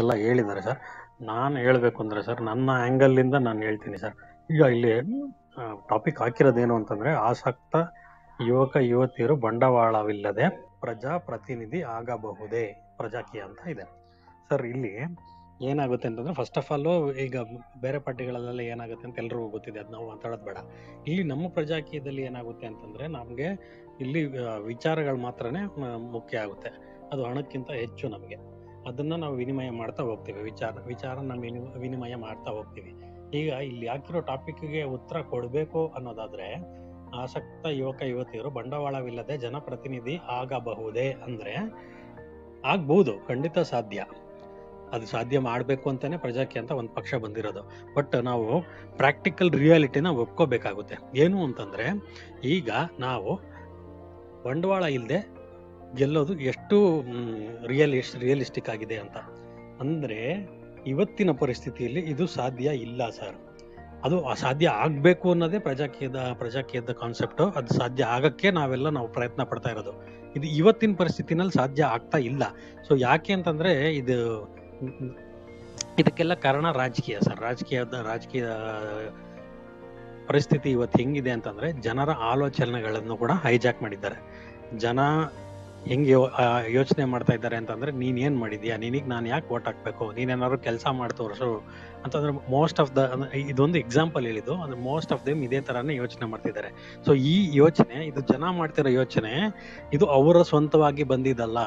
ಎಲ್ಲ ಹೇಳಿದ್ದಾರೆ ಸರ್. ನಾನು ಹೇಳಬೇಕು ಅಂದ್ರೆ ಸರ್, ನನ್ನ ಆ್ಯಂಗಲ್ಲಿಂದ ನಾನು ಹೇಳ್ತೀನಿ ಸರ್. ಈಗ ಇಲ್ಲಿ ಟಾಪಿಕ್ ಹಾಕಿರೋದೇನು ಅಂತಂದ್ರೆ ಆಸಕ್ತ ಯುವಕ, ಯುವತಿಯರು ಬಂಡವಾಳವಿಲ್ಲದೆ ಪ್ರಜಾಪ್ರತಿನಿಧಿ ಆಗಬಹುದೇ, ಪ್ರಜಾಕೀಯ ಅಂತ ಇದೆ. ಸರ್, ಇಲ್ಲಿ ಏನಾಗುತ್ತೆ ಅಂತಂದ್ರೆ ಫಸ್ಟ್ ಆಫ್ ಆಲ್ ಈಗ ಬೇರೆ ಪಾರ್ಟಿಗಳಲ್ಲೆಲ್ಲ ಏನಾಗುತ್ತೆ ಅಂತ ಎಲ್ರಿಗೂ ಗೊತ್ತಿದೆ ಅದು ನಾವು ಮಾತಾಡೋದು ಬೇಡ. ಇಲ್ಲಿ ನಮ್ಮ ಪ್ರಜಾಕೀಯದಲ್ಲಿ ಏನಾಗುತ್ತೆ ಅಂತಂದ್ರೆ ನಮಗೆ ಇಲ್ಲಿ ವಿಚಾರಗಳು ಮಾತ್ರನೇ ಮುಖ್ಯ ಆಗುತ್ತೆ. ಅದು ಹಣಕ್ಕಿಂತ ಹೆಚ್ಚು ನಮಗೆ. ಅದನ್ನ ನಾವು ವಿನಿಮಯ ಮಾಡ್ತಾ ಹೋಗ್ತೀವಿ. ವಿಚಾರ ವಿಚಾರ ವಿನಿ- ವಿನಿಮಯ ಮಾಡ್ತಾ ಹೋಗ್ತೀವಿ. ಈಗ ಇಲ್ಲಿ ಹಾಕಿರೋ ಟಾಪಿಕ್ಗೆ ಉತ್ತರ ಕೊಡಬೇಕು ಅನ್ನೋದಾದ್ರೆ, ಆಸಕ್ತ ಯುವಕ, ಯುವತಿಯರು ಬಂಡವಾಳವಿಲ್ಲದೆ ಜನಪ್ರತಿನಿಧಿ ಆಗಬಹುದೇ ಅಂದ್ರೆ ಆಗ್ಬಹುದು ಖಂಡಿತ ಸಾಧ್ಯ. ಅದು ಸಾಧ್ಯ ಮಾಡಬೇಕು ಅಂತಾನೆ ಪ್ರಜಾಕ್ಕೆ ಅಂತ ಒಂದು ಪಕ್ಷ ಬಂದಿರೋದು. ಬಟ್ ನಾವು ಪ್ರಾಕ್ಟಿಕಲ್ ರಿಯಾಲಿಟಿನ ಒಪ್ಕೋಬೇಕಾಗುತ್ತೆ. ಏನು ಅಂತಂದ್ರೆ, ಈಗ ನಾವು ಬಂಡವಾಳ ಇಲ್ಲದೆ ಗೆಲ್ಲೋದು ಎಷ್ಟು ರಿಯಲಿಸ್ಟ್ ರಿಯಲಿಸ್ಟಿಕ್ ಆಗಿದೆ ಅಂತ. ಅಂದರೆ ಇವತ್ತಿನ ಪರಿಸ್ಥಿತಿಯಲ್ಲಿ ಇದು ಸಾಧ್ಯ ಇಲ್ಲ ಸರ್. ಅದು ಅಸಾಧ್ಯ ಆಗಬೇಕು ಅನ್ನೋದೇ ಪ್ರಜಾಕೀಯದ ಪ್ರಜಾಕೀಯದ ಕಾನ್ಸೆಪ್ಟು ಅದು ಸಾಧ್ಯ ಆಗಕ್ಕೆ ನಾವೆಲ್ಲ ನಾವು ಪ್ರಯತ್ನ ಪಡ್ತಾ ಇರೋದು. ಇದು ಇವತ್ತಿನ ಪರಿಸ್ಥಿತಿನಲ್ಲಿ ಸಾಧ್ಯ ಆಗ್ತಾ ಇಲ್ಲ. ಸೊ ಯಾಕೆ ಅಂತಂದರೆ ಇದು, ಇದಕ್ಕೆಲ್ಲ ಕಾರಣ ರಾಜಕೀಯ ಸರ್. ರಾಜಕೀಯದ, ರಾಜಕೀಯ ಪರಿಸ್ಥಿತಿ ಇವತ್ತು ಹೆಂಗಿದೆ ಅಂತಂದರೆ ಜನರ ಆಲೋಚನೆಗಳನ್ನು ಕೂಡ ಹೈಜಾಕ್ ಮಾಡಿದ್ದಾರೆ. ಜನ ಹೆಂಗೆ ಯೋಚನೆ ಮಾಡ್ತಾ ಇದ್ದಾರೆ ಅಂತಂದ್ರೆ, ನೀನ್ ಏನ್ ಮಾಡಿದ್ಯಾ? ನಿನಗ್ ನಾನು ಯಾಕೆ ಓಟ್ ಹಾಕ್ಬೇಕು? ನೀನೇನಾದ್ರು ಕೆಲಸ ಮಾಡಿ ಅಂತಂದ್ರೆ ಮೋಸ್ಟ್ ಆಫ್ ದ ಇದೊಂದು ಎಕ್ಸಾಂಪಲ್ ಹೇಳಿದ್ದು, ಅಂದ್ರೆ ಮೋಸ್ಟ್ ಆಫ್ ದೇಮ್ ಇದೇ ತರಾನೇ ಯೋಚನೆ ಮಾಡ್ತಿದ್ದಾರೆ. ಸೊ ಈ ಯೋಚನೆ, ಇದು ಜನ ಮಾಡ್ತಿರೋ ಯೋಚನೆ, ಇದು ಅವರ ಸ್ವಂತವಾಗಿ ಬಂದಿದ್ದಲ್ಲ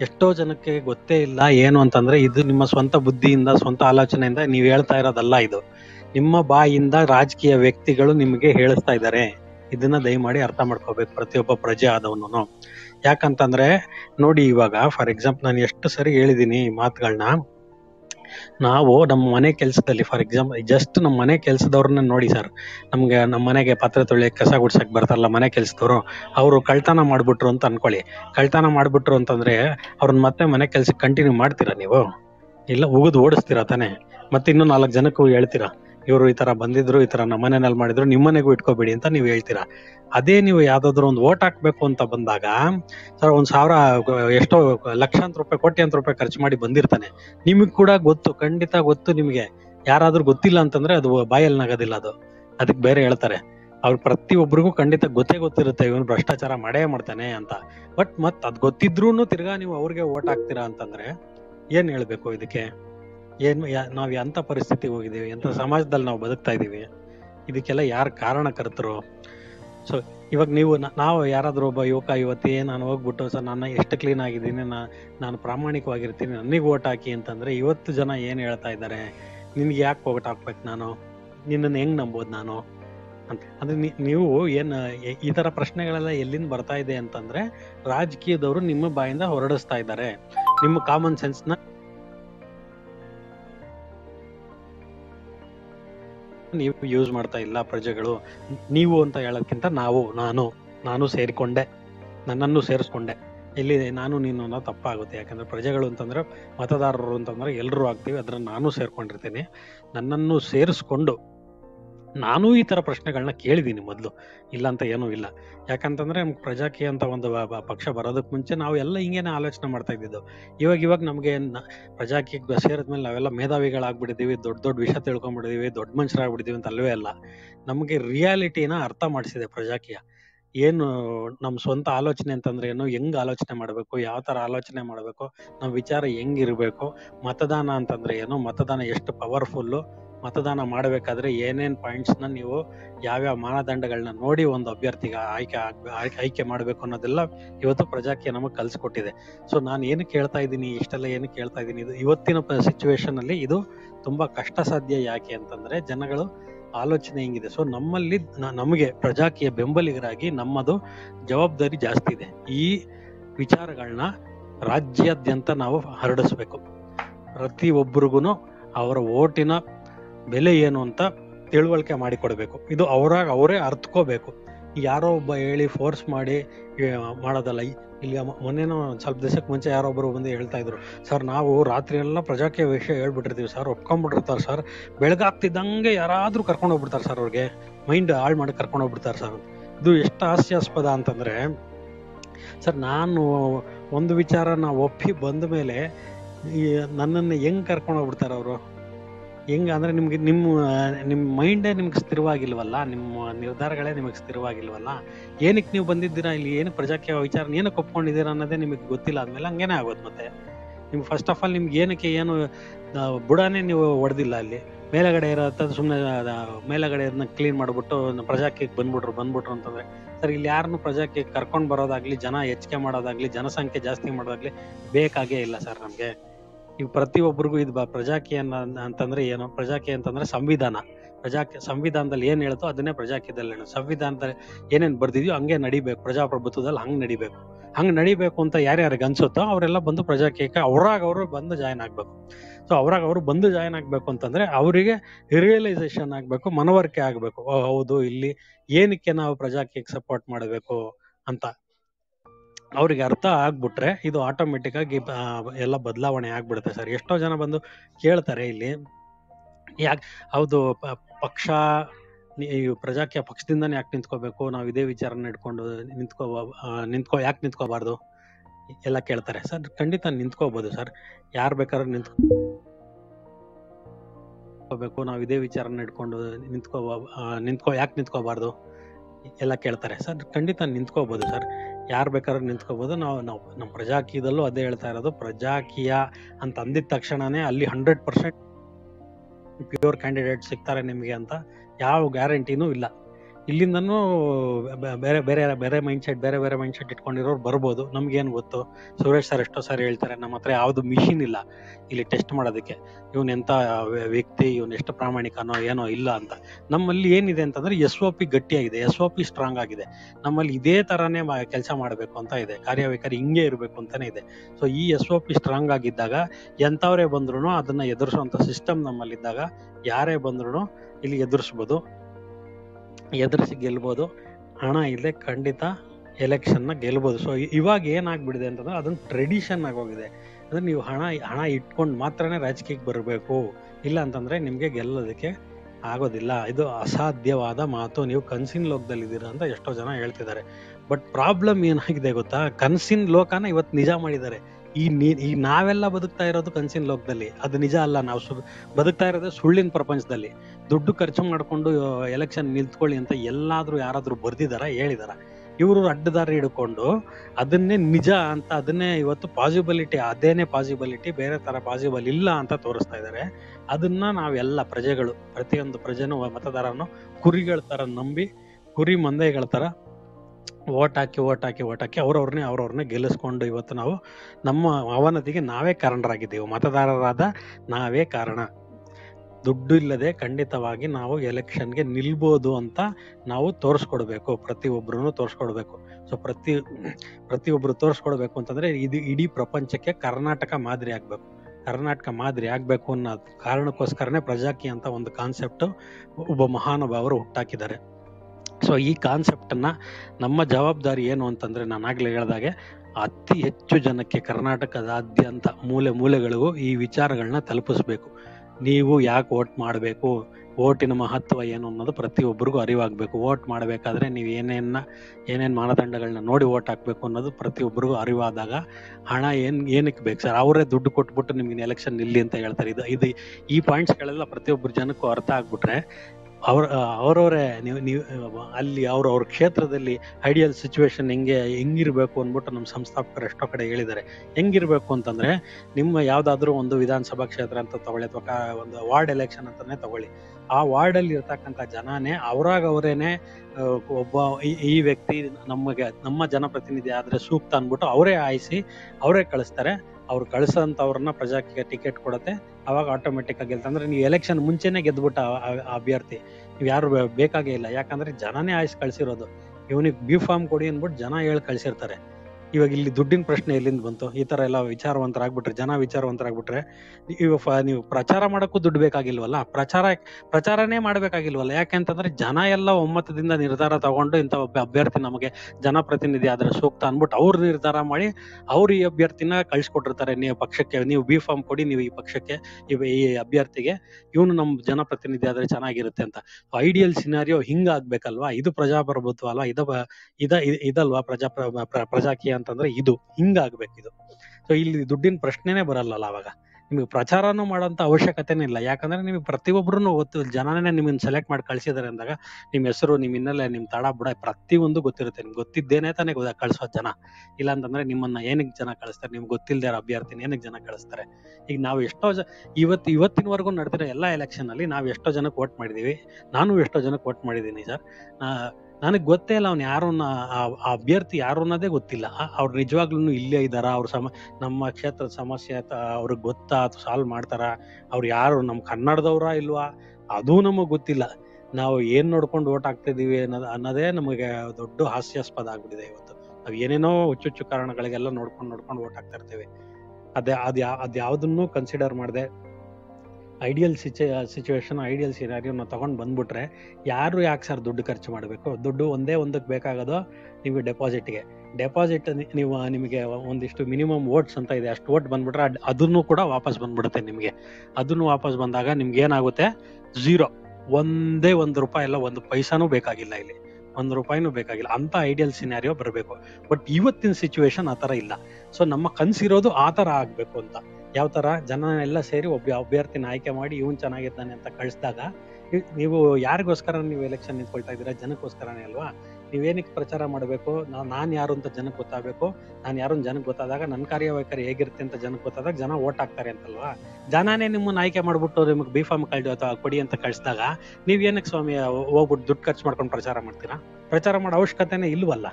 ಎಷ್ಟೋ ಜನಕ್ಕೆ ಗೊತ್ತೇ ಇಲ್ಲ ಏನು ಅಂತಂದ್ರೆ, ಇದು ನಿಮ್ಮ ಸ್ವಂತ ಬುದ್ಧಿಯಿಂದ, ಸ್ವಂತ ಆಲೋಚನೆಯಿಂದ ನೀವು ಹೇಳ್ತಾ ಇರೋದಲ್ಲ ಇದು. ನಿಮ್ಮ ಬಾಯಿಂದ ರಾಜಕೀಯ ವ್ಯಕ್ತಿಗಳು ನಿಮಗೆ ಹೇಳಿಸ್ತಾ ಇದ್ದಾರೆ. ಇದನ್ನ ದಯಮಾಡಿ ಅರ್ಥ ಮಾಡ್ಕೋಬೇಕು ಪ್ರತಿಯೊಬ್ಬ ಪ್ರಜೆ ಆದವನು ಯಾಕಂತಂದ್ರೆ, ನೋಡಿ ಇವಾಗ ಫಾರ್ ಎಕ್ಸಾಂಪಲ್ ನಾನು ಎಷ್ಟು ಸರಿ ಹೇಳಿದೀನಿ ಈ ಮಾತುಗಳನ್ನ ನಾವು ನಮ್ಮ ಮನೆ ಕೆಲಸದಲ್ಲಿ ಫಾರ್ ಎಕ್ಸಾಂಪಲ್ ಜಸ್ಟ್ ನಮ್ಮ ಮನೆ ಕೆಲಸದವ್ರನ್ನ ನೋಡಿ ಸರ್. ನಮ್ಗೆ ನಮ್ಮ ಮನೆಗೆ ಪಾತ್ರೆ ತೊಳೆಯಕ್ಕೆ ಕಸ ಗುಡ್ಸಕ್ ಬರ್ತಾರಲ್ಲ ಮನೆ ಕೆಲಸದವರು, ಅವರು ಕಳ್ತನ ಮಾಡ್ಬಿಟ್ರು ಅಂತ ಅನ್ಕೊಳ್ಳಿ. ಕಳ್ತನ ಮಾಡ್ಬಿಟ್ರು ಅಂತಂದ್ರೆ, ಅವ್ರನ್ನ ಮತ್ತೆ ಮನೆ ಕೆಲ್ಸಕ್ಕೆ ಕಂಟಿನ್ಯೂ ಮಾಡ್ತೀರಾ ನೀವು? ಇಲ್ಲ ಉಗಿದು ಓಡಿಸ್ತೀರಾ ತಾನೆ? ಮತ್ತೆ ಇನ್ನೂ ನಾಲ್ಕು ಜನಕ್ಕೂ ಹೇಳ್ತೀರಾ? ಇವರು ಈ ತರ ಬಂದಿದ್ರು, ಈ ತರ ನಮ್ಮ ಮನೆಯಲ್ಲಿ ಮಾಡಿದ್ರು, ನಿಮ್ಮನೆಗೂ ಇಟ್ಕೋಬೇಡಿ ಅಂತ ನೀವು ಹೇಳ್ತೀರಾ? ಅದೇ ನೀವು ಯಾವ್ದಾದ್ರು ಒಂದು ಓಟ್ ಹಾಕ್ಬೇಕು ಅಂತ ಬಂದಾಗ, ಸರ್ ಒಂದ್ ಸಾವಿರ, ಎಷ್ಟೋ ಲಕ್ಷಾಂತರ ರೂಪಾಯಿ, ಕೋಟ್ಯಾಂತರ ರೂಪಾಯಿ ಖರ್ಚು ಮಾಡಿ ಬಂದಿರ್ತಾನೆ. ನಿಮಗ್ ಕೂಡ ಗೊತ್ತು, ಖಂಡಿತ ಗೊತ್ತು ನಿಮಗೆ. ಯಾರಾದ್ರೂ ಗೊತ್ತಿಲ್ಲ ಅಂತಂದ್ರೆ ಅದು ಬಾಯಲ್ಲಿ ನಗೋದಿಲ್ಲ ಅದು. ಅದಕ್ಕೆ ಬೇರೆ ಹೇಳ್ತಾರೆ. ಅವ್ರ ಪ್ರತಿಯೊಬ್ಬರಿಗೂ ಖಂಡಿತ ಗೊತ್ತೇ ಗೊತ್ತಿರುತ್ತೆ, ಇವನು ಭ್ರಷ್ಟಾಚಾರ ಮಾಡೇ ಮಾಡ್ತಾನೆ ಅಂತ. ಬಟ್ ಮತ್ ಅದ್ ಗೊತ್ತಿದ್ರೂನು ತಿರ್ಗಾ ನೀವು ಅವ್ರಿಗೆ ಓಟ್ ಹಾಕ್ತೀರಾ ಅಂತಂದ್ರೆ ಏನ್ ಹೇಳ್ಬೇಕು ಇದಕ್ಕೆ? ಏನ್ ನಾವ್ ಎಂತ ಪರಿಸ್ಥಿತಿ ಹೋಗಿದ್ದೀವಿ, ಎಂತ ಸಮಾಜದಲ್ಲಿ ನಾವು ಬದುಕ್ತಾ ಇದ್ದೀವಿ ಇದಕ್ಕೆಲ್ಲ ಯಾರು ಕಾರಣಕರ್ತರು? ಸೊ ಇವಾಗ ನೀವು ನಾವು ಯಾರಾದರೂ ಒಬ್ಬ ಯುವಕ, ಯುವತಿ, ನಾನು ಹೋಗ್ಬಿಟ್ಟು, ಸರ್, ನಾನು ಎಷ್ಟು ಕ್ಲೀನ್ ಆಗಿದ್ದೀನಿ, ನಾ, ನಾನು ಪ್ರಾಮಾಣಿಕವಾಗಿರ್ತೀನಿ ನನಗೆ ಓಟ್ ಹಾಕಿ ಅಂತಂದರೆ ಇವತ್ತು ಜನ ಏನು ಹೇಳ್ತಾ ಇದ್ದಾರೆ? ನಿನಗೆ ಯಾಕೆ ಓಟ್ ಹಾಕ್ಬೇಕು ನಾನು? ನಿನ್ನನ್ನು ಹೆಂಗೆ ನಂಬೋದು ನಾನು? ಅಂತ. ಅಂದರೆ ನೀವು ಏನು ಈ ಥರ ಪ್ರಶ್ನೆಗಳೆಲ್ಲ ಎಲ್ಲಿಂದ ಬರ್ತಾ ಇದೆ ಅಂತಂದರೆ, ರಾಜಕೀಯದವರು ನಿಮ್ಮ ಬಾಯಿಂದ ಹೊರಡಿಸ್ತಾ ಇದ್ದಾರೆ. ನಿಮ್ಮ ಕಾಮನ್ ಸೆನ್ಸ್ ನೀವು ಯೂಸ್ ಮಾಡ್ತಾ ಇಲ್ಲ ಪ್ರಜೆಗಳು, ನೀವು ಅಂತ ಹೇಳೋದ್ಕಿಂತ ನಾವು, ನಾನು ನಾನು ಸೇರಿಕೊಂಡೆ, ನನ್ನನ್ನು ಸೇರಿಸ್ಕೊಂಡೆ. ಇಲ್ಲಿ ನಾನು, ನೀನು ಅನ್ನೋ ತಪ್ಪಾಗುತ್ತೆ. ಯಾಕಂದ್ರೆ ಪ್ರಜೆಗಳು ಅಂತಂದ್ರೆ, ಮತದಾರರು ಅಂತಂದ್ರೆ ಎಲ್ಲರೂ ಆಗ್ತೀವಿ ಅದರ ನಾನು ಸೇರ್ಕೊಂಡಿರ್ತೀನಿ. ನನ್ನನ್ನು ಸೇರಿಸ್ಕೊಂಡು ನಾನು ಈ ತರ ಪ್ರಶ್ನೆಗಳನ್ನ ಕೇಳಿದೀನಿ ಮೊದಲು. ಇಲ್ಲ ಅಂತ ಏನೂ ಇಲ್ಲ. ಯಾಕಂತಂದ್ರೆ ನಮ್ಗೆ ಪ್ರಜಾಕೀಯ ಅಂತ ಒಂದು ಪಕ್ಷ ಬರೋದಕ್ಕೆ ಮುಂಚೆ ನಾವು ಎಲ್ಲ ಹಿಂಗೇನೆ ಆಲೋಚನೆ ಮಾಡ್ತಾ ಇದ್ದಿದ್ದು. ಇವಾಗ ಇವಾಗ ನಮ್ಗೆ ಪ್ರಜಾಕೀಯ ಸೇರಿದ ಮೇಲೆ ನಾವೆಲ್ಲ ಮೇಧಾವಿಗಳಾಗ್ಬಿಟ್ಟಿದ್ದೀವಿ ದೊಡ್ಡ ದೊಡ್ಡ ವಿಷಯ ತಿಳ್ಕೊಂಡ್ಬಿಟ್ಟಿದೀವಿ ದೊಡ್ಡ ಮನುಷ್ಯರಾಗ್ಬಿಟ್ಟಿದೀವಿ ಅಂತ ಅಲ್ಲವೇ ಅಲ್ಲ. ನಮಗೆ ರಿಯಾಲಿಟಿನ ಅರ್ಥ ಮಾಡಿಸಿದೆ ಪ್ರಜಾಕೀಯ. ಏನು ನಮ್ಮ ಸ್ವಂತ ಆಲೋಚನೆ ಅಂತಂದ್ರೆ ಏನು? ಹೆಂಗ್ ಆಲೋಚನೆ ಮಾಡಬೇಕು? ಯಾವ ತರ ಆಲೋಚನೆ ಮಾಡಬೇಕು? ನಮ್ಮ ವಿಚಾರ ಹೆಂಗಿರಬೇಕು? ಮತದಾನ ಅಂತಂದ್ರೆ ಏನು? ಮತದಾನ ಎಷ್ಟು ಪವರ್ಫುಲ್ ಮತದಾನ ಮಾಡಬೇಕಾದ್ರೆ ಏನೇನ್ ಪಾಯಿಂಟ್ಸ್ನ ನೀವು ಯಾವ್ಯಾವ ಮಾನದಂಡಗಳನ್ನ ನೋಡಿ ಒಂದು ಅಭ್ಯರ್ಥಿಗೆ ಆಯ್ಕೆ ಆಯ್ಕೆ ಮಾಡಬೇಕು ಅನ್ನೋದೆಲ್ಲ ಇವತ್ತು ಪ್ರಜಾಕ್ಕೆ ನಮಗೆ ಕಲಿಸ್ಕೊಟ್ಟಿದೆ. ಸೊ ನಾನು ಏನು ಕೇಳ್ತಾ ಇದ್ದೀನಿ, ಇಷ್ಟೆಲ್ಲ ಏನು ಕೇಳ್ತಾ ಇದ್ದೀನಿ, ಇದು ಇವತ್ತಿನ ಸಿಚುವೇಶನ್ ಅಲ್ಲಿ ಇದು ತುಂಬಾ ಕಷ್ಟ ಸಾಧ್ಯ ಯಾಕೆ ಅಂತಂದ್ರೆ ಜನಗಳು ಆಲೋಚನೆ ಹೆಂಗಿದೆ. ಸೊ ನಮ್ಮಲ್ಲಿ ನಮಗೆ ಪ್ರಜಾಕೀಯ ಬೆಂಬಲಿಗರಾಗಿ ನಮ್ಮದು ಜವಾಬ್ದಾರಿ ಜಾಸ್ತಿ ಇದೆ. ಈ ವಿಚಾರಗಳನ್ನ ರಾಜ್ಯಾದ್ಯಂತ ನಾವು ಹರಡಿಸ್ಬೇಕು. ಪ್ರತಿ ಒಬ್ಬರಿಗೂ ಅವರ ಓಟಿನ ಬೆಲೆ ಏನು ಅಂತ ತಿಳುವಳಿಕೆ ಮಾಡಿಕೊಡ್ಬೇಕು. ಇದು ಅವರಾಗ ಅವರೇ ಅರ್ಥಕೋಬೇಕು ಯಾರೋ ಒಬ್ಬ ಹೇಳಿ ಫೋರ್ಸ್ ಮಾಡಿ ಮಾಡೋದಲ್ಲ. ಇಲ್ಲಿ ಮೊನ್ನೆನೋ ಸ್ವಲ್ಪ ದಿವಸಕ್ಕೆ ಮುಂಚೆ ಯಾರೋ ಒಬ್ಬರು ಬಂದು ಹೇಳ್ತಾ ಇದ್ರು, ಸರ್, ನಾವು ರಾತ್ರಿ ಎಲ್ಲ ಪ್ರಜಾಕೀಯ ವಿಷಯ ಹೇಳ್ಬಿಟ್ಟಿರ್ತೀವಿ ಸರ್ ಒಪ್ಕೊಂಡ್ಬಿಟ್ಟಿರ್ತಾರೆ ಸರ್. ಬೆಳಗಾಗ್ತಿದ್ದಂಗೆ ಯಾರಾದರೂ ಕರ್ಕೊಂಡು ಹೋಗ್ಬಿಡ್ತಾರೆ ಸರ್ ಅವ್ರಿಗೆ. ಮೈಂಡ್ ಹಾಳು ಮಾಡಿ ಕರ್ಕೊಂಡು ಹೋಗ್ಬಿಡ್ತಾರೆ ಸರ್. ಇದು ಎಷ್ಟು ಹಾಸ್ಯಾಸ್ಪದ ಅಂತಂದರೆ, ಸರ್, ನಾನು ಒಂದು ವಿಚಾರನ ಒಪ್ಪಿ ಬಂದ ಮೇಲೆ ಈ ನನ್ನನ್ನು ಹೆಂಗ್ ಕರ್ಕೊಂಡು ಹೋಗ್ಬಿಡ್ತಾರೆ ಅವರು? ಹೆಂಗ್ ಅಂದ್ರೆ ನಿಮ್ಗೆ ನಿಮ್ಮ ನಿಮ್ಮ ಮೈಂಡೇ ನಿಮ್ಗೆ ಸ್ಥಿರವಾಗಿಲ್ವಲ್ಲ, ನಿಮ್ಮ ನಿರ್ಧಾರಗಳೇ ನಿಮಗೆ ಸ್ಥಿರವಾಗಿಲ್ವಲ್ಲ, ಏನಕ್ಕೆ ನೀವು ಬಂದಿದ್ದೀರಾ, ಇಲ್ಲಿ ಏನು ಪ್ರಜಾಕೀಯ ವಿಚಾರ ಏನಕ್ಕೆ ಒಪ್ಕೊಂಡಿದ್ದೀರಾ ಅನ್ನೋದೇ ನಿಮಗೆ ಗೊತ್ತಿಲ್ಲ ಆದ್ಮೇಲೆ ಹಂಗೇನೆ ಆಗೋದು ಮತ್ತೆ. ನಿಮ್ಗೆ ಫಸ್ಟ್ ಆಫ್ ಆಲ್ ನಿಮ್ಗೆ ಏನಕ್ಕೆ ಏನು ಬುಡಾನೆ ನೀವು ಹೊಡೆದಿಲ್ಲ ಅಲ್ಲಿ. ಮೇಲಗಡೆ ಇರೋ ಸುಮ್ಮನೆ ಮೇಲಗಡೆ ಅದನ್ನ ಕ್ಲೀನ್ ಮಾಡ್ಬಿಟ್ಟು ಪ್ರಜಾಕ್ಕೆ ಬಂದ್ಬಿಟ್ರು ಬಂದ್ಬಿಟ್ರು ಅಂತಂದ್ರೆ, ಸರ್ ಇಲ್ಲಿ ಯಾರನ್ನು ಪ್ರಜಾಕ್ಕೆ ಕರ್ಕೊಂಡು ಬರೋದಾಗ್ಲಿ, ಜನ ಹೆಚ್ಚಿಗೆ ಮಾಡೋದಾಗ್ಲಿ, ಜನಸಂಖ್ಯೆ ಜಾಸ್ತಿ ಮಾಡೋದಾಗ್ಲಿ ಬೇಕಾಗೇ ಇಲ್ಲ ಸರ್ ನಮ್ಗೆ. ಈಗ ಪ್ರತಿಯೊಬ್ಬರಿಗೂ ಇದು ಪ್ರಜಾಕೀಯ ಅಂತಂದ್ರೆ ಏನು? ಪ್ರಜಾಕೀಯ ಅಂತಂದ್ರೆ ಸಂವಿಧಾನ. ಪ್ರಜಾಕೀಯ ಸಂವಿಧಾನದಲ್ಲಿ ಏನ್ ಹೇಳ್ತೋ ಅದನ್ನೇ ಪ್ರಜಾಕೀಯದಲ್ಲಿ ಹೇಳೋ ಸಂವಿಧಾನದಲ್ಲಿ ಏನೇನ್ ಬರ್ದಿದ್ಯೋ ಹಂಗೆ ನಡಿಬೇಕು. ಪ್ರಜಾಪ್ರಭುತ್ವದಲ್ಲಿ ಹಂಗ್ ನಡಿಬೇಕು. ಹಂಗ್ ನಡಿಬೇಕು ಅಂತ ಯಾರ್ಯಾರಿಗೆ ಅನ್ಸುತ್ತೋ ಅವರೆಲ್ಲ ಬಂದು ಪ್ರಜಾಕೀಯಕ್ಕೆ ಅವ್ರಾಗ ಅವರು ಬಂದು ಜಾಯ್ನ್ ಆಗ್ಬೇಕು. ಸೊ ಅವ್ರಾಗ ಅವರು ಬಂದು ಜಾಯ್ನ್ ಆಗ್ಬೇಕು ಅಂತಂದ್ರೆ ಅವರಿಗೆ ರಿಯಲೈಸೇಷನ್ ಆಗ್ಬೇಕು, ಮನವರಿಕೆ ಆಗ್ಬೇಕು. ಹೌದು, ಇಲ್ಲಿ ಏನಕ್ಕೆ ನಾವು ಪ್ರಜಾಕೀಯಕ್ಕೆ ಸಪೋರ್ಟ್ ಮಾಡಬೇಕು ಅಂತ. ಅವ್ರಿಗೆ ಅರ್ಥ ಆಗ್ಬಿಟ್ರೆ ಇದು ಆಟೋಮೆಟಿಕ್ ಆಗಿ ಎಲ್ಲ ಬದಲಾವಣೆ ಆಗ್ಬಿಡುತ್ತೆ ಸರ್. ಎಷ್ಟೋ ಜನ ಬಂದು ಕೇಳ್ತಾರೆ ಇಲ್ಲಿ, ಯಾಕೆ, ಹೌದು ಪಕ್ಷ, ಈ ಪ್ರಜಾಕೀಯ ಪಕ್ಷದಿಂದಾನೇ ಯಾಕೆ ನಿಂತ್ಕೋಬೇಕು? ನಾವು ಇದೇ ವಿಚಾರನ ಇಟ್ಕೊಂಡು ನಿಂತ್ಕೋ ನಿಂತ್ಕೋ, ಯಾಕೆ ನಿಂತ್ಕೋಬಾರ್ದು? ಎಲ್ಲ ಕೇಳ್ತಾರೆ. ಸರ್, ಖಂಡಿತ ನಿಂತ್ಕೋಬಹುದು ಸರ್. ಯಾರು ಬೇಕಾದ್ರೂ ನಿಂತ್ಕೋಬೇಕು ನಾವು ಇದೇ ವಿಚಾರನ ಇಟ್ಕೊಂಡು ನಿಂತ್ಕೋ ನಿಂತ್ಕೋ, ಯಾಕೆ ನಿಂತ್ಕೋಬಾರ್ದು? ಎಲ್ಲ ಕೇಳ್ತಾರೆ. ಸರ್, ಖಂಡಿತ ನಿಂತ್ಕೋಬಹುದು ಸರ್. ಯಾರು ಬೇಕಾದ್ರೂ ನಿಂತ್ಕೋಬೋದು. ನಾವು ನಾವು ನಮ್ಮ ಪ್ರಜಾಕೀಯದಲ್ಲೂ ಅದೇ ಹೇಳ್ತಾ ಇರೋದು. ಪ್ರಜಾಕೀಯ ಅಂತ ಅಂದಿದ ತಕ್ಷಣನೇ ಅಲ್ಲಿ ಹಂಡ್ರೆಡ್ ಪರ್ಸೆಂಟ್ ಪ್ಯೂರ್ ಕ್ಯಾಂಡಿಡೇಟ್ ಸಿಗ್ತಾರೆ ನಿಮಗೆ ಅಂತ ಯಾವ ಗ್ಯಾರಂಟಿನೂ ಇಲ್ಲ. ಇಲ್ಲಿಂದನೂ ಬೇರೆ ಬೇರೆ ಬೇರೆ ಮೈಂಡ್ ಸೆಟ್ ಬೇರೆ ಬೇರೆ ಮೈಂಡ್ ಸೆಟ್ ಇಟ್ಕೊಂಡಿರೋರು ಬರ್ಬೋದು. ನಮ್ಗೇನು ಗೊತ್ತು? ಸುರೇಶ್ ಸರ್ ಎಷ್ಟೋ ಸಾರಿ ಹೇಳ್ತಾರೆ, ನಮ್ಮ ಹತ್ರ ಯಾವುದು ಮಿಷಿನ್ ಇಲ್ಲ. ಇಲ್ಲಿ ಟೆಸ್ಟ್ ಮಾಡೋದಕ್ಕೆ. ಇವನ್ ಎಂತ ವ್ಯ- ವ್ಯಕ್ತಿ, ಇವನ್ ಎಷ್ಟು ಪ್ರಾಮಾಣಿಕನೋ, ಏನೋ ಇಲ್ಲ ಅಂತ. ನಮ್ಮಲ್ಲಿ ಏನಿದೆ ಅಂತಂದ್ರೆ ಎಸ್ ಒ ಪಿ ಗಟ್ಟಿಯಾಗಿದೆ. ಎಸ್ ಒ ಪಿ ಸ್ಟ್ರಾಂಗ್ ಆಗಿದೆ. ನಮ್ಮಲ್ಲಿ ಇದೇ ತರಾನೇ ಕೆಲಸ ಮಾಡಬೇಕು ಅಂತ ಇದೆ. ಕಾರ್ಯವೈಖರಿ ಹಿಂಗೆ ಇರಬೇಕು ಅಂತಾನೆ ಇದೆ. ಸೊ ಈ ಎಸ್ ಒ ಪಿ ಸ್ಟ್ರಾಂಗ್ ಆಗಿದ್ದಾಗ ಎಂಥವ್ರೇ ಬಂದ್ರು ಅದನ್ನ ಎದುರಿಸುವಂತ ಸಿಸ್ಟಮ್ ನಮ್ಮಲ್ಲಿದ್ದಾಗ ಯಾರೇ ಬಂದ್ರು ಇಲ್ಲಿ ಎದುರಿಸ್ಬೋದು. ಎದುರಿಸಿ ಗೆಲ್ಬೋದು. ಹಣ ಇಲ್ಲದೆ ಖಂಡಿತ ಎಲೆಕ್ಷನ್ನ ಗೆಲ್ಬೋದು. ಸೊ ಇವಾಗ ಏನಾಗ್ಬಿಡಿದೆ ಅಂತಂದ್ರೆ ಅದೊಂದು ಟ್ರೆಡಿಷನ್ ಆಗೋಗಿದೆ ಅಂದ್ರೆ ನೀವು ಹಣ ಹಣ ಇಟ್ಕೊಂಡು ಮಾತ್ರನೇ ರಾಜಕೀಯಕ್ಕೆ ಬರಬೇಕು. ಇಲ್ಲ ಅಂತಂದ್ರೆ ನಿಮ್ಗೆ ಗೆಲ್ಲೋದಕ್ಕೆ ಆಗೋದಿಲ್ಲ. ಇದು ಅಸಾಧ್ಯವಾದ ಮಾತು. ನೀವು ಕನ್ಸಿನ ಲೋಕದಲ್ಲಿ ಇದ್ದೀರಾ ಅಂತ ಎಷ್ಟೋ ಜನ ಹೇಳ್ತಿದ್ದಾರೆ. ಬಟ್ ಪ್ರಾಬ್ಲಮ್ ಏನಾಗಿದೆ ಗೊತ್ತಾ? ಕನ್ಸಿನ ಲೋಕನ ಇವತ್ತು ನಿಜ ಮಾಡಿದ್ದಾರೆ. ಈ ಈ ನಾವೆಲ್ಲ ಬದುಕ್ತಾ ಇರೋದು ಕನ್ಸಿನ ಲೋಕದಲ್ಲಿ. ಅದು ನಿಜ ಅಲ್ಲ, ನಾವು ಸು, ಬದುಕ್ತಾ ಇರೋದೇ ಸುಳ್ಳಿನ ಪ್ರಪಂಚದಲ್ಲಿ. ದುಡ್ಡು ಖರ್ಚು ಮಾಡಿಕೊಂಡು ಎಲೆಕ್ಷನ್ ನಿಲ್ತ್ಕೊಳ್ಳಿ ಅಂತ ಎಲ್ಲಾದ್ರೂ ಯಾರಾದ್ರೂ ಬರ್ದಿದಾರ, ಹೇಳಿದಾರ? ಇವರು ಅಡ್ಡದಾರಿ ಹಿಡ್ಕೊಂಡು ಅದನ್ನೇ ನಿಜ ಅಂತ, ಅದನ್ನೇ ಇವತ್ತು ಪಾಸಿಬಿಲಿಟಿ ಅದೇನೇ ಪಾಸಿಬಿಲಿಟಿ ಬೇರೆ ತರ ಪಾಸಿಬಲ್ ಇಲ್ಲ ಅಂತ ತೋರಿಸ್ತಾ ಇದ್ದಾರೆ ಅದನ್ನ ನಾವೆಲ್ಲ ಪ್ರಜೆಗಳು, ಪ್ರತಿಯೊಂದು ಪ್ರಜೆನೂ ಮತದಾರನು ಕುರಿಗಳ ತರ ನಂಬಿ, ಕುರಿ ಮಂದೆಗಳ ತರ ಓಟ್ ಹಾಕಿ ಓಟ್ ಹಾಕಿ ಓಟ್ ಹಾಕಿ ಅವ್ರವ್ರನ್ನೇ ಅವ್ರವ್ರನ್ನೇ ಗೆಲ್ಲಿಸ್ಕೊಂಡು ಇವತ್ತು ನಾವು ನಮ್ಮ ಅವನತಿಗೆ ನಾವೇ ಕಾರಣರಾಗಿದ್ದೇವೆ. ಮತದಾರರಾದ ನಾವೇ ಕಾರಣ. ದುಡ್ಡು ಇಲ್ಲದೆ ಖಂಡಿತವಾಗಿ ನಾವು ಎಲೆಕ್ಷನ್ಗೆ ನಿಲ್ಬೋದು ಅಂತ ನಾವು ತೋರಿಸ್ಕೊಡ್ಬೇಕು. ಪ್ರತಿಯೊಬ್ಬರೂ ತೋರಿಸ್ಕೊಡ್ಬೇಕು. ಸೊ ಪ್ರತಿ ಪ್ರತಿಯೊಬ್ಬರು ತೋರಿಸ್ಕೊಡ್ಬೇಕು ಅಂತಂದ್ರೆ ಇದು ಇಡೀ ಪ್ರಪಂಚಕ್ಕೆ ಕರ್ನಾಟಕ ಮಾದರಿ ಆಗಬೇಕು. ಕರ್ನಾಟಕ ಮಾದರಿ ಆಗಬೇಕು ಅನ್ನೋ ಕಾರಣಕ್ಕೋಸ್ಕರನೇ ಪ್ರಜಾಕಿ ಅಂತ ಒಂದು ಕಾನ್ಸೆಪ್ಟ್ ಒಬ್ಬ ಮಹಾನುಭಾವರು ಹುಟ್ಟಾಕಿದ್ದಾರೆ. ಸೊ ಈ ಕಾನ್ಸೆಪ್ಟ್ ಅನ್ನ ನಮ್ಮ ಜವಾಬ್ದಾರಿ ಏನು ಅಂತಂದ್ರೆ ನಾನು ಆಗ್ಲೇ ಹೇಳ್ದಾಗೆ ಅತಿ ಹೆಚ್ಚು ಜನಕ್ಕೆ ಕರ್ನಾಟಕದಾದ್ಯಂತ ಮೂಲೆ ಮೂಲೆಗಳಿಗೂ ಈ ವಿಚಾರಗಳನ್ನ ತಲುಪಿಸ್ಬೇಕು. ನೀವು ಯಾಕೆ ವೋಟ್ ಮಾಡಬೇಕು? ವೋಟಿನ ಮಹತ್ವ ಏನು ಅನ್ನೋದು ಪ್ರತಿಯೊಬ್ಬರಿಗೂ ಅರಿವಾಗಬೇಕು. ವೋಟ್ ಮಾಡಬೇಕಾದ್ರೆ ನೀವು ಏನೇನ ಏನೇನು ಮಾನದಂಡಗಳನ್ನ ನೋಡಿ ವೋಟ್ ಹಾಕಬೇಕು ಅನ್ನೋದು ಪ್ರತಿಯೊಬ್ಬರಿಗೂ ಅರಿವಾದಾಗ ಹಣ ಏನು, ಏನಕ್ಕೆ ಬೇಕು ಸರ್? ಅವರೇ ದುಡ್ಡು ಕೊಟ್ಬಿಟ್ಟು ನಿಮಗೆ ಎಲೆಕ್ಷನ್ ಇಲ್ಲಿ ಅಂತ ಹೇಳ್ತಾರೆ. ಇದು ಇದು ಈ ಪಾಯಿಂಟ್ಸ್ಗಳೆಲ್ಲ ಪ್ರತಿಯೊಬ್ಬರು ಜನಕ್ಕೂ ಅರ್ಥ ಆಗ್ಬಿಟ್ರೆ ಅವ್ರ ಅವರವರೇ, ನೀವು ನೀವು, ಅಲ್ಲಿ ಅವ್ರ ಅವ್ರ ಕ್ಷೇತ್ರದಲ್ಲಿ ಐಡಿಯಲ್ ಸಿಚುವೇಶನ್ ಹೆಂಗೆ, ಹೆಂಗಿರ್ಬೇಕು ಅಂದ್ಬಿಟ್ಟು ನಮ್ಮ ಸಂಸ್ಥಾಪಕರು ಎಷ್ಟೋ ಕಡೆ ಹೇಳಿದ್ದಾರೆ. ಹೆಂಗಿರ್ಬೇಕು ಅಂತಂದ್ರೆ, ನಿಮ್ಮ ಯಾವುದಾದ್ರೂ ಒಂದು ವಿಧಾನಸಭಾ ಕ್ಷೇತ್ರ ಅಂತ ತಗೊಳ್ಳಿ ಅಥವಾ ಒಂದು ವಾರ್ಡ್ ಎಲೆಕ್ಷನ್ ಅಂತಲೇ ತಗೊಳ್ಳಿ. ಆ ವಾರ್ಡ್ ಅಲ್ಲಿ ಇರ್ತಕ್ಕಂಥ ಜನನೇ ಅವ್ರಾಗ ಅವರೇನೆ ಒಬ್ಬ ಈ- ಈ ವ್ಯಕ್ತಿ ನಮಗೆ ನಮ್ಮ ಜನಪ್ರತಿನಿಧಿ ಆದ್ರೆ ಸೂಕ್ತ ಅಂದ್ಬಿಟ್ಟು ಅವರೇ ಆಯ್ಸಿ, ಅವರೇ ಕಳಿಸ್ತಾರೆ. ಅವ್ರು ಕಳಿಸೋಂಥವ್ರನ್ನ ಪ್ರಜಾಕ್ಕೆ ಟಿಕೆಟ್ ಕೊಡತ್ತೆ. ಅವಾಗ ಆಟೋಮೆಟಿಕ್ ಆಗಿ ಅಂದ್ರೆ ನೀವು ಎಲೆಕ್ಷನ್ ಮುಂಚೆನೆ ಗೆದ್ಬಿಟ್ಟ ಅಭ್ಯರ್ಥಿ. ನೀವು ಯಾರು ಬೇಕಾಗೇ ಇಲ್ಲ. ಯಾಕಂದ್ರೆ ಜನನೇ ಆಯ್ಸಿ ಕಳ್ಸಿರೋದು. ಇವನಿಗೆ ಬಿ ಫಾರ್ಮ್ ಕೊಡಿ ಅಂದ್ಬಿಟ್ಟು ಜನ ಹೇಳಿ ಕಳ್ಸಿರ್ತಾರೆ. ಇವಾಗ ಇಲ್ಲಿ ದುಡ್ಡಿನ ಪ್ರಶ್ನೆ ಎಲ್ಲಿಂದ ಬಂತು. ಈ ತರ ಎಲ್ಲ ವಿಚಾರವಂತರಾಗ್ಬಿಟ್ರೆ, ಜನ ವಿಚಾರವಂತರಾಗ್ಬಿಟ್ರೆ ಇವಾಗ ನೀವು ಪ್ರಚಾರ ಮಾಡಕ್ಕೂ ದುಡ್ಡು ಬೇಕಾಗಿಲ್ವಲ್ಲ? ಪ್ರಚಾರ, ಪ್ರಚಾರನೇ ಮಾಡ್ಬೇಕಾಗಿಲ್ವಲ್ಲ? ಯಾಕೆಂತಂದ್ರೆ ಜನ ಎಲ್ಲ ಒಮ್ಮತದಿಂದ ನಿರ್ಧಾರ ತಗೊಂಡು ಇಂಥ ಒಬ್ಬ ಅಭ್ಯರ್ಥಿ ನಮಗೆ ಜನಪ್ರತಿನಿಧಿ ಆದ್ರೆ ಸೂಕ್ತ ಅಂದ್ಬಿಟ್ಟು ಅವ್ರು ನಿರ್ಧಾರ ಮಾಡಿ, ಅವ್ರು ಈ ಅಭ್ಯರ್ಥಿನ ಕಳ್ಸಿಕೊಟ್ಟಿರ್ತಾರೆ. ನೀವು ಪಕ್ಷಕ್ಕೆ, ನೀವು ಬಿ ಫಾರ್ಮ್ ಕೊಡಿ, ನೀವು ಈ ಪಕ್ಷಕ್ಕೆ, ಈ ಅಭ್ಯರ್ಥಿಗೆ. ಇವನು ನಮ್ಮ ಜನಪ್ರತಿನಿಧಿ ಆದ್ರೆ ಚೆನ್ನಾಗಿರುತ್ತೆ ಅಂತ. ಐಡಿಯಲ್ ಸಿನಾರಿಯೋ ಹಿಂಗ ಆಗ್ಬೇಕಲ್ವಾ ಇದು ಪ್ರಜಾಪ್ರಭುತ್ವ ಅಲ್ವಾ? ಇದ ಇದ ಇದಲ್ವಾ ಪ್ರಜಾ ಪ್ರ- ಪ್ರ- ಪ್ರಜಾಕೀಯ ಅಂತಂದ್ರೆ ಇದು, ಹಿಂಗಾಗ್ಬೇಕು ಇದು. ಸೊ ಇಲ್ಲಿ ದುಡ್ಡಿನ ಪ್ರಶ್ನೆನೇ ಬರಲ್ಲಲ್ಲ ಅವಾಗ. ನಿಮಗೆ ಪ್ರಚಾರನೂ ಮಾಡೋಂಥ ಅವಶ್ಯಕತೆನೇ ಇಲ್ಲ. ಯಾಕಂದ್ರೆ ನಿಮಗೆ ಪ್ರತಿಯೊಬ್ಬರೂ ಗೊತ್ತು. ಜನನೇ ನಿಮ್ಮನ್ನ ಸೆಲೆಕ್ಟ್ ಮಾಡಿ ಕಳ್ಸಿದಾರೆ ಅಂದಾಗ ನಿಮ್ಮ ಹೆಸರು, ನಿಮ್ಮ ಹಿನ್ನೆಲೆ, ನಿಮ್ಮ ತಡ, ಬುಡ ಪ್ರತಿಯೊಂದು ಗೊತ್ತಿರುತ್ತೆ. ನಿಮ್ಗೆ ಗೊತ್ತಿದ್ದೇನೆ ತಾನೇ ಕಳ್ಸೋ ಜನ. ಇಲ್ಲ ಅಂತಂದ್ರೆ ನಿಮ್ಮನ್ನ ಏನಕ್ಕೆ ಜನ ಕಳಿಸ್ತಾರೆ? ನಿಮ್ಗೆ ಗೊತ್ತಿಲ್ಲದೆ ಅಭ್ಯರ್ಥಿನ ಏನಕ್ಕೆ ಜನ ಕಳಿಸ್ತಾರೆ? ಈಗ ನಾವು ಎಷ್ಟೋ ಜ, ಇವತ್ತು, ಇವತ್ತಿನವರೆಗೂ ನಡೆದಿರೋ ಎಲ್ಲ ಎಲೆಕ್ಷನ್ ಅಲ್ಲಿ ನಾವು ಎಷ್ಟೋ ಜನಕ್ಕೆ ವೋಟ್ ಮಾಡಿದೀವಿ ನಾನು ಎಷ್ಟೋ ಜನಕ್ಕೆ ವೋಟ್ ಮಾಡಿದ್ದೀನಿ ಸರ್. ನನಗೆ ಗೊತ್ತೇ ಇಲ್ಲ ಅವ್ನು ಯಾರು ಆ ಅಭ್ಯರ್ಥಿ ಯಾರು ಅನ್ನೋದೇ ಗೊತ್ತಿಲ್ಲ. ಅವ್ರು ನಿಜವಾಗ್ಲೂ ಇಲ್ಲೇ ಇದ್ದಾರಾ? ಅವ್ರ ಸಮ, ನಮ್ಮ ಕ್ಷೇತ್ರದ ಸಮಸ್ಯೆ ಅವ್ರಿಗೆ ಗೊತ್ತಾ? ಸಾಲ್ವ್ ಮಾಡ್ತಾರ? ಅವ್ರು ಯಾರು? ನಮ್ಮ ಕನ್ನಡದವ್ರಾ ಇಲ್ವಾ? ಅದೂ ನಮಗೆ ಗೊತ್ತಿಲ್ಲ. ನಾವು ಏನ್ ನೋಡ್ಕೊಂಡು ಓಟ್ ಹಾಕ್ತಿದೀವಿ ಅನ್ನೋದು ಅನ್ನೋದೇ ನಮಗೆ ದೊಡ್ಡ ಹಾಸ್ಯಾಸ್ಪದ ಆಗ್ಬಿಟ್ಟಿದೆ ಇವತ್ತು. ನಾವು ಏನೇನೋ ಹುಚ್ಚುಚ್ಚು ಕಾರಣಗಳಿಗೆಲ್ಲ ನೋಡ್ಕೊಂಡು ನೋಡ್ಕೊಂಡು ಓಟ್ ಹಾಕ್ತಾ ಇರ್ತೀವಿ. ಅದೇ ಅದ್ ಅದ್ ಯಾವ್ದನ್ನು ಕನ್ಸಿಡರ್ ಮಾಡದೆ ಐಡಿಯಲ್ ಸಿಚು ಸಿಚುವೇಶನ್ ಐಡಿಯಲ್ ಸಿನಾರಿಯೋನ ತೊಗೊಂಡು ಬಂದ್ಬಿಟ್ರೆ ಯಾರು ಯಾಕೆ ಸರ್ ದುಡ್ಡು ಖರ್ಚು ಮಾಡಬೇಕು? ದುಡ್ಡು ಒಂದೇ ಒಂದಕ್ಕೆ ಬೇಕಾಗೋದು ನೀವು ಡೆಪಾಸಿಟ್ಗೆ ಡೆಪಾಸಿಟ್ ನೀವು ನಿಮಗೆ ಒಂದಿಷ್ಟು ಮಿನಿಮಮ್ ವೋಟ್ಸ್ ಅಂತ ಇದೆ. ಅಷ್ಟು ವೋಟ್ ಬಂದ್ಬಿಟ್ರೆ ಅದ್- ಅದನ್ನು ಕೂಡ ವಾಪಸ್ ಬಂದ್ಬಿಡುತ್ತೆ ನಿಮಗೆ. ಅದನ್ನು ವಾಪಸ್ ಬಂದಾಗ ನಿಮ್ಗೆ ಏನಾಗುತ್ತೆ? ಝೀರೋ ಒಂದೇ ಒಂದು ರೂಪಾಯಿ ಎಲ್ಲ ಒಂದು ಪೈಸಾನೂ ಬೇಕಾಗಿಲ್ಲ ಇಲ್ಲಿ. ಒಂದು ರೂಪಾಯಿನೂ ಬೇಕಾಗಿಲ್ಲ. ಅಂತ ಐಡಿಯಲ್ ಸಿನಾರಿಯೋ ಬರಬೇಕು. ಬಟ್ ಇವತ್ತಿನ ಸಿಚುವೇಶನ್ ಆ ಥರ ಇಲ್ಲ. ಸೊ ನಮ್ಮ ಕನಸಿರೋದು ಆ ಥರ ಆಗಬೇಕು ಅಂತ. ಯಾವ ತರ ಜನ ಎಲ್ಲ ಸೇರಿ ಒಬ್ಬ ಅಭ್ಯರ್ಥಿನ ಆಯ್ಕೆ ಮಾಡಿ ಇವನ್ ಚೆನ್ನಾಗಿದ್ದಾನೆ ಅಂತ ಕಳಿಸಿದಾಗ ನೀವು ಯಾರಿಗೋಸ್ಕರ ನೀವು ಎಲೆಕ್ಷನ್ ನಿಂತ್ಕೊಳ್ತಾ ಇದ್ದೀರಾ? ಜನಕ್ಕೋಸ್ಕರನೇ ಅಲ್ವಾ? ನೀವೇನಕ್ಕೆ ಪ್ರಚಾರ ಮಾಡಬೇಕು? ನಾನು ಯಾರು ಅಂತ ಜನಕ್ಕೆ ಗೊತ್ತಾಗಬೇಕು? ನಾನು ಯಾರು ಜನಕ್ಕೆ ಗೊತ್ತಾದಾಗ ನನ್ನ ಕಾರ್ಯವೈಖರಿ ಹೇಗಿರುತ್ತೆ ಅಂತ ಜನಕ್ಕೆ ಗೊತ್ತಾದಾಗ ಜನ ಓಟ್ ಹಾಕ್ತಾರೆ ಅಂತಲ್ವಾ? ಜನನೇ ನಿಮ್ಮನ್ನ ಆಯ್ಕೆ ಮಾಡ್ಬಿಟ್ಟು ನಿಮಗೆ ಬಿ ಫಾರ್ಮ್ ಕಳ್ದು, ಅಥವಾ ಕೊಡಿ ಅಂತ ಕಳಿಸಿದಾಗ ನೀವ್ ಏನಕ್ಕೆ ಸ್ವಾಮಿ ಹೋಗ್ಬಿಟ್ಟು ದುಡ್ಡು ಖರ್ಚು ಮಾಡ್ಕೊಂಡು ಪ್ರಚಾರ ಮಾಡ್ತೀರಾ? ಪ್ರಚಾರ ಮಾಡೋ ಅವಶ್ಯಕತೆನೇ ಇಲ್ವಲ್ಲ?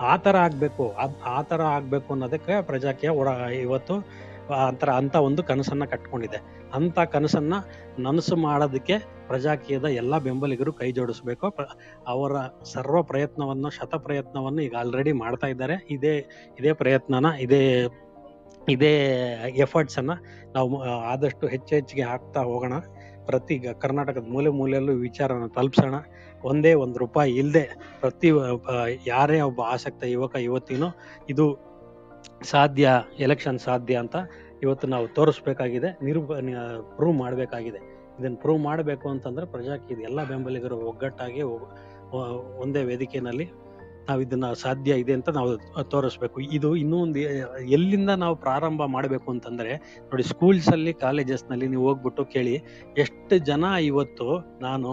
ಆ ಥರ ಆಗ್ಬೇಕು. ಆ ಥರ ಆಗ್ಬೇಕು ಅನ್ನೋದಕ್ಕೆ ಪ್ರಜಾಕೀಯ ಇವತ್ತು ಅಂತರ ಅಂತ ಒಂದು ಕನಸನ್ನ ಕಟ್ಕೊಂಡಿದೆ. ಅಂತ ಕನಸನ್ನ ನನಸು ಮಾಡೋದಕ್ಕೆ ಪ್ರಜಾಕೀಯದ ಎಲ್ಲ ಬೆಂಬಲಿಗರು ಕೈ ಜೋಡಿಸ್ಬೇಕು. ಅವರ ಸರ್ವ ಪ್ರಯತ್ನವನ್ನು, ಶತ ಪ್ರಯತ್ನವನ್ನು ಈಗ ಆಲ್ರೆಡಿ ಮಾಡ್ತಾ ಇದ್ದಾರೆ. ಇದೇ ಇದೇ ಪ್ರಯತ್ನನ, ಇದೇ ಇದೇ ಎಫರ್ಟ್ಸ್ ಅನ್ನ ನಾವು ಆದಷ್ಟು ಹೆಚ್ಚು ಹೆಚ್ಚಿಗೆ ಹಾಕ್ತಾ ಹೋಗೋಣ. ಪ್ರತಿ ಕರ್ನಾಟಕದ ಮೂಲೆ ಮೂಲೆಯಲ್ಲೂ ವಿಚಾರನ ತಲುಪಿಸೋಣ. ಒಂದೇ ಒಂದು ರೂಪಾಯಿ ಇಲ್ಲದೆ ಪ್ರತಿ ಯಾರೇ ಒಬ್ಬ ಆಸಕ್ತ ಯುವಕ, ಯುವತಿನೂ ಇದು ಸಾಧ್ಯ ಎಲೆಕ್ಷನ್ ಸಾಧ್ಯ ಅಂತ ಇವತ್ತು ನಾವು ತೋರಿಸ್ಬೇಕಾಗಿದೆ ನಿರೂಪ ಪ್ರೂವ್ ಮಾಡಬೇಕಾಗಿದೆ. ಇದನ್ನು ಪ್ರೂವ್ ಮಾಡಬೇಕು ಅಂತಂದ್ರೆ ಇದು ಎಲ್ಲ ಬೆಂಬಲಿಗರು ಒಗ್ಗಟ್ಟಾಗಿ ಒಂದೇ ವೇದಿಕೆಯಲ್ಲಿ ನಾವು ಇದನ್ನು ಸಾಧ್ಯ ಇದೆ ಅಂತ ನಾವು ತೋರಿಸ್ಬೇಕು. ಇದು ಇನ್ನೂ ಒಂದು ಎಲ್ಲಿಂದ ನಾವು ಪ್ರಾರಂಭ ಮಾಡಬೇಕು ಅಂತಂದರೆ ನೋಡಿ ಸ್ಕೂಲ್ಸಲ್ಲಿ ಕಾಲೇಜಸ್ನಲ್ಲಿ ಕಾಲೇಜಸ್ನಲ್ಲಿ ನೀವು ಹೋಗ್ಬಿಟ್ಟು ಕೇಳಿ, ಎಷ್ಟು ಜನ ಇವತ್ತು ನಾನು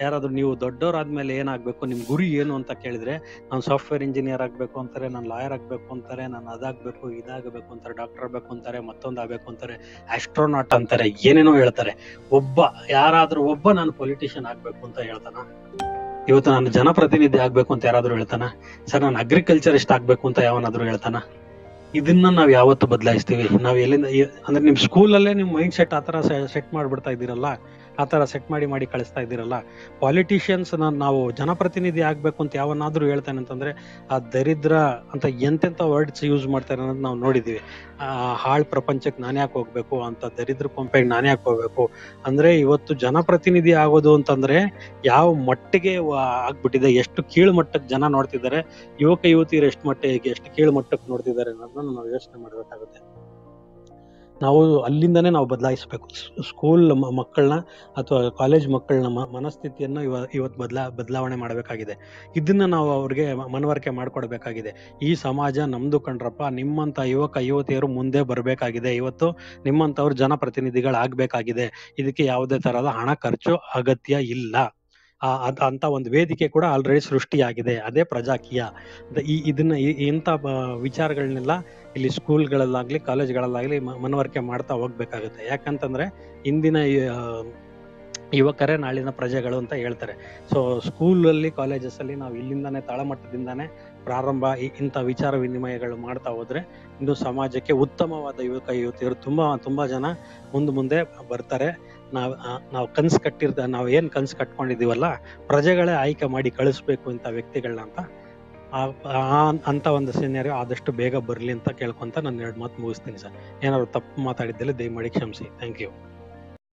ಯಾರಾದ್ರೂ ನೀವು ದೊಡ್ಡವರಾದ್ಮೇಲೆ ಏನಾಗ್ಬೇಕು, ನಿಮ್ ಗುರಿ ಏನು ಅಂತ ಕೇಳಿದ್ರೆ, ನಾನು ಸಾಫ್ಟ್ವೇರ್ ಇಂಜಿನಿಯರ್ ಆಗ್ಬೇಕು ಅಂತಾರೆ, ನಾನು ಲಾಯರ್ ಆಗ್ಬೇಕು ಅಂತಾರೆ, ನಾನು ಅದಾಗ್ಬೇಕು, ಇದಾಗಬೇಕು ಅಂತಾರೆ ಡಾಕ್ಟರ್ ಆಗಬೇಕು ಅಂತಾರೆ, ಮತ್ತೊಂದು ಆಗ್ಬೇಕು ಅಂತಾರೆ ಆಸ್ಟ್ರೋನಾಟ್ ಅಂತಾರೆ, ಏನೇನೋ ಹೇಳ್ತಾರೆ. ಒಬ್ಬ, ಯಾರಾದ್ರೂ ಒಬ್ಬ ನಾನು ಪೊಲಿಟಿಷಿಯನ್ ಆಗ್ಬೇಕು ಅಂತ ಹೇಳ್ತಾನ? ಇವತ್ತು ನಾನು ಜನಪ್ರತಿನಿಧಿ ಆಗ್ಬೇಕು ಅಂತ ಯಾರಾದ್ರೂ ಹೇಳ್ತಾನ? ಸರ್, ನಾನು ಅಗ್ರಿಕಲ್ಚರಿಸ್ಟ್ ಆಗ್ಬೇಕು ಅಂತ ಯಾವನಾದ್ರೂ ಹೇಳ್ತಾನ? ಇದನ್ನ ನಾವ್ ಯಾವತ್ತು ಬದಲಾಯಿಸ್ತೀವಿ. ನಾವ್ ಎಲ್ಲಿಂದ, ಅಂದ್ರೆ ನಿಮ್ ಸ್ಕೂಲಲ್ಲೇ ನಿಮ್ ಮೈಂಡ್ ಸೆಟ್ ಆತರ ಸೆಟ್ ಮಾಡ್ಬಿಡ್ತಾ ಇದ್ದೀರಲ್ಲ ಆತರ ಸೆಟ್ ಮಾಡಿ ಮಾಡಿ ಕಳಿಸ್ತಾ ಇದ್ದೀರಲ್ಲ. ಪಾಲಿಟಿಷಿಯನ್ಸ್ ನಾವು ಜನಪ್ರತಿನಿಧಿ ಆಗಬೇಕು ಅಂತ ಯಾವನ್ನಾದರೂ ಹೇಳ್ತಾನೆ ಅಂತಂದ್ರೆ, ಆ ದರಿದ್ರ ಅಂತ ಎಂತೆಂಥ ವರ್ಡ್ಸ್ ಯೂಸ್ ಮಾಡ್ತಾರೆ ಅನ್ನೋದು ನಾವು ನೋಡಿದ್ದೀವಿ. ಆ ಹಾಳ್ ಪ್ರಪಂಚಕ್ಕೆ ನಾನು ಯಾಕೆ ಹೋಗ್ಬೇಕು? ಅಂತ ದರಿದ್ರ ಕೊಂಪೆಗೆ ನಾನು ಯಾಕೆ ಹೋಗ್ಬೇಕು? ಅಂದ್ರೆ ಇವತ್ತು ಜನಪ್ರತಿನಿಧಿ ಆಗೋದು ಅಂತಂದ್ರೆ ಯಾವ ಮಟ್ಟಿಗೆ ಆಗ್ಬಿಟ್ಟಿದೆ, ಎಷ್ಟು ಕೀಳು ಮಟ್ಟಕ್ಕೆ ಜನ ನೋಡ್ತಿದ್ದಾರೆ, ಯುವಕ, ಯುವತಿಯರು ಎಷ್ಟು ಮಟ್ಟಿಗೆ, ಎಷ್ಟು ಕೀಳು ಮಟ್ಟಕ್ಕೆ ನೋಡ್ತಿದ್ದಾರೆ ಅನ್ನೋದನ್ನ ನಾವು ಯೋಚನೆ ಮಾಡ್ಬೇಕಾಗುತ್ತೆ. ನಾವು ಅಲ್ಲಿಂದನೇ ನಾವು ಬದಲಾಯಿಸಬೇಕು. ಸ್ಕೂಲ್ ಮಕ್ಕಳನ್ನ ಅಥವಾ ಕಾಲೇಜ್ ಮಕ್ಕಳನ್ನ ಮನಸ್ಥಿತಿಯನ್ನು ಇವ ಇವತ್ತು ಬದಲಾ, ಬದಲಾವಣೆ ಮಾಡಬೇಕಾಗಿದೆ. ಇದನ್ನ ನಾವು ಅವ್ರಿಗೆ ಮನವರಿಕೆ ಮಾಡಿಕೊಡ್ಬೇಕಾಗಿದೆ. ಈ ಸಮಾಜ ನಮ್ದು ಕಣ್ರಪ್ಪ ನಿಮ್ಮಂತ ಯುವಕ, ಯುವತಿಯರು ಮುಂದೆ ಬರಬೇಕಾಗಿದೆ. ಇವತ್ತು ನಿಮ್ಮಂತವ್ರು ಜನಪ್ರತಿನಿಧಿಗಳಾಗಬೇಕಾಗಿದೆ. ಇದಕ್ಕೆ ಯಾವುದೇ ಥರದ ಹಣ ಖರ್ಚು ಅಗತ್ಯ ಇಲ್ಲ. ಅಂತ ಒಂದು ವೇದಿಕೆ ಕೂಡ ಆಲ್ರೆಡಿ ಸೃಷ್ಟಿಯಾಗಿದೆ. ಅದೇ ಪ್ರಜಾಕೀಯ. ಈ, ಇದನ್ನ ಇಂಥ ವಿಚಾರಗಳನ್ನೆಲ್ಲ ಇಲ್ಲಿ ಸ್ಕೂಲ್ಗಳಲ್ಲಾಗ್ಲಿ ಕಾಲೇಜ್ಗಳಲ್ಲಾಗ್ಲಿ ಮನವರಿಕೆ ಮಾಡ್ತಾ ಹೋಗ್ಬೇಕಾಗುತ್ತೆ. ಯಾಕಂತಂದ್ರೆ, ಇಂದಿನ ಯುವಕರೇ ನಾಳಿನ ಪ್ರಜೆಗಳು ಅಂತ ಹೇಳ್ತಾರೆ. ಸೊ ಸ್ಕೂಲಲ್ಲಿ ಕಾಲೇಜಸ್ ಅಲ್ಲಿ ನಾವು ಇಲ್ಲಿಂದಾನೆ, ತಳಮಟ್ಟದಿಂದಾನೇ ಪ್ರಾರಂಭ ಇಂಥ ವಿಚಾರ ವಿನಿಮಯಗಳು ಮಾಡ್ತಾ ಹೋದ್ರೆ ಇನ್ನು ಸಮಾಜಕ್ಕೆ ಉತ್ತಮವಾದ ಯುವಕ, ಯುವತಿಯರು ತುಂಬಾ ತುಂಬಾ ಜನ ಮುಂದೆ ಮುಂದೆ ಬರ್ತಾರೆ. ನಾವ್ ನಾವು ಕನ್ಸ್ ಕಟ್ಟಿರ್ದ, ನಾವ್ ಏನ್ ಕನ್ಸ್ ಕಟ್ಕೊಂಡಿದೀವಲ್ಲ ಪ್ರಜೆಗಳೇ ಆಯ್ಕೆ ಮಾಡಿ ಕಳಿಸ್ಬೇಕು ಇಂಥ ವ್ಯಕ್ತಿಗಳನ್ನ ಅಂತ ಅಂತ ಒಂದು ಸೀನಿಯರ್ ಆದಷ್ಟು ಬೇಗ ಬರ್ಲಿ ಅಂತ ಕೇಳ್ಕೊಂತ ನಾನು ಎರಡು ಮಾತು ಮುಗಿಸ್ತೀನಿ ಸರ್. ಏನಾದ್ರು ತಪ್ಪು ಮಾತಾಡಿದ್ದಲ್ಲಿ ದಯಮಾಡಿ ಕ್ಷಮಿಸಿ. Thank you